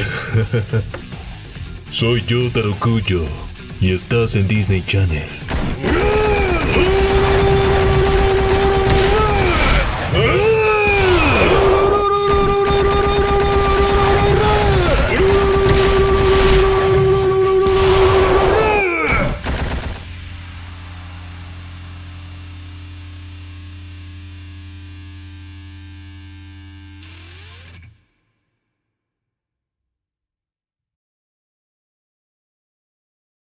Soy yo, Tarokuyo, y estás en Disney Channel.